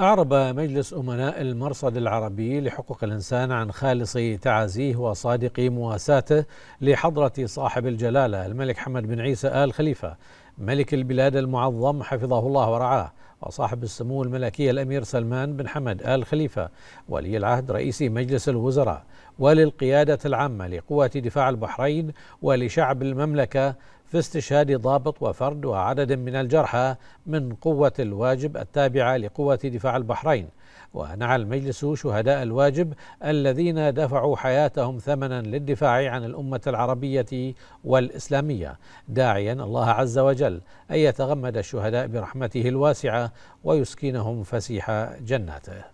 أعرب مجلس أمناء المرصد العربي لحقوق الإنسان عن خالص تعازيه وصادق مواساته لحضرة صاحب الجلالة الملك حمد بن عيسى آل خليفة. ملك البلاد المعظم حفظه الله ورعاه وصاحب السمو الملكي الأمير سلمان بن حمد آل خليفة ولي العهد رئيس مجلس الوزراء وللقيادة العامة لقوة دفاع البحرين ولشعب المملكة في استشهاد ضابط وفرد وعدد من الجرحى من قوة الواجب التابعة لقوة دفاع البحرين. ونعى المجلس شهداء الواجب الذين دفعوا حياتهم ثمنا للدفاع عن الأمة العربية والإسلامية. داعيا الله عز وجل أن يتغمد الشهداء برحمته الواسعة ويسكنهم فسيح جناته.